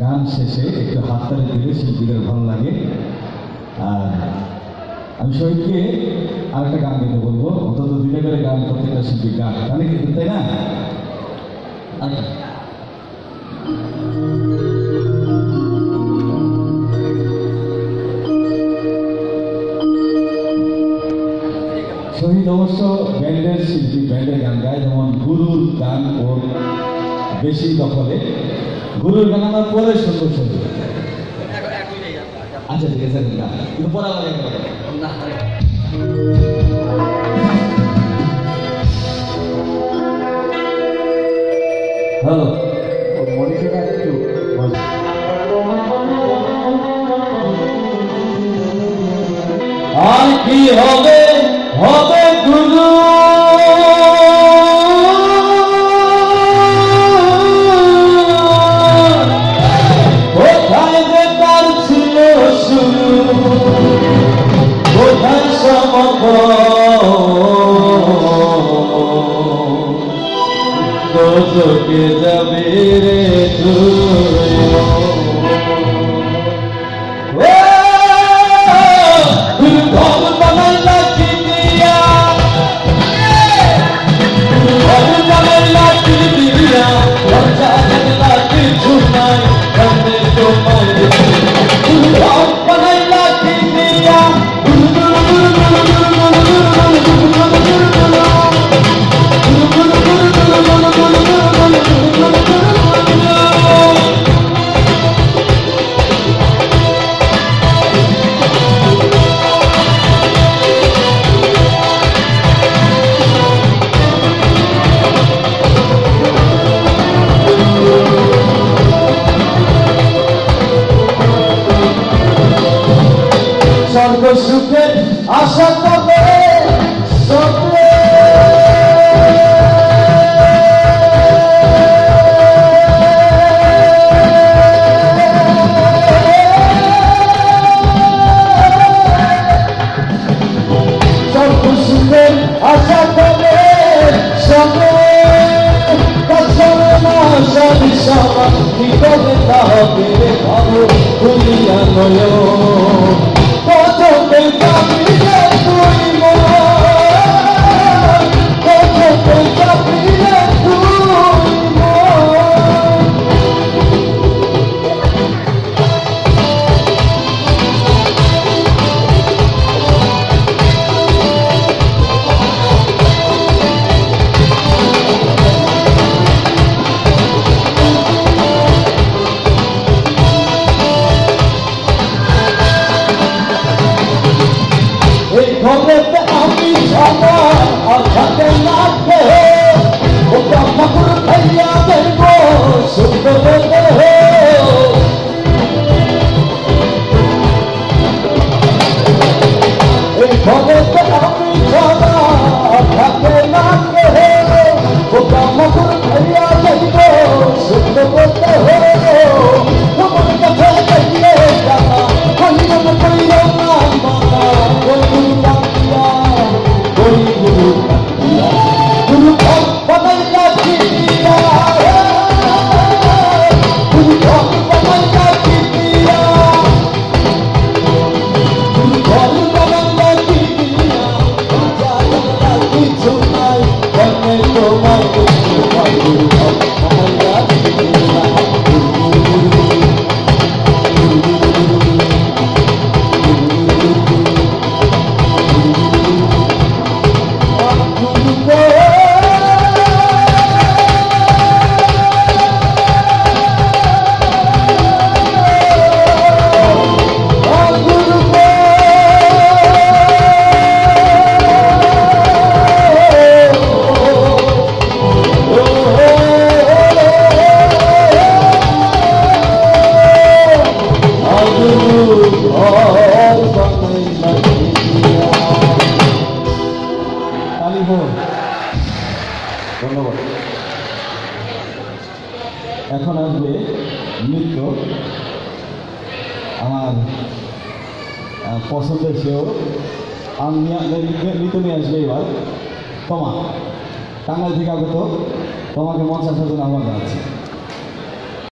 গান শেষে একটু হাততালি দিলে শিল্পীদের ভালো লাগে। আর আমি শহীদকে আরেকটা গান গাইতে বলব। অন্তত দুইটা করে গান প্রত্যেকটা শিল্পীর গান। কিন্তু তাই না? আচ্ছা। শহীদ অবশ্য ব্যান্ডের শিল্পী, ব্যান্ডের গান গায়। যেমন গুরুর গান ওর বেশি দখলে। গুরুর গান আমার পরে সুন্দর শহীদ আচ্ছা ঠিক আছে কিন্তু পরে একবার হ্যালো মনিটরটা একটু আর কি হবে? হবে porque também tu স্বর্গ সুখের আশা তবে স্বপ্নে। স্বর্গ সুখের আশা তবে স্বপ্নে। কাছারে না সারি সামা নিকটে তাহবে নয় Let the office ধন্যবাদ। এখন আসবে নৃত্য। আমার পছন্দের সেও। নৃত্য নিয়ে আসবে এবার। তোমা টাঙ্গাল থেকে আগত। তোমাকে মঞ্চ আসার জন্য আমার জানাচ্ছি।